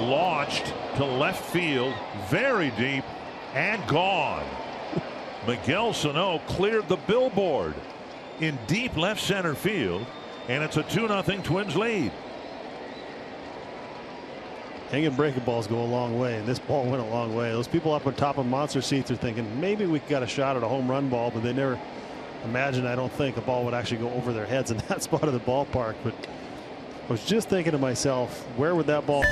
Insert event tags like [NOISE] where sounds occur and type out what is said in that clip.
launched to left field, very deep, and gone. Miguel Sano cleared the billboard in deep left center field, and it's a 2 0 Twins lead. Hanging breaking balls go a long way, and this ball went a long way. Those people up on top of monster seats are thinking maybe we got a shot at a home run ball, but they never imagined—I don't think a ball would actually go over their heads in [LAUGHS] that spot of the ballpark. But I was just thinking to myself, where would that ball?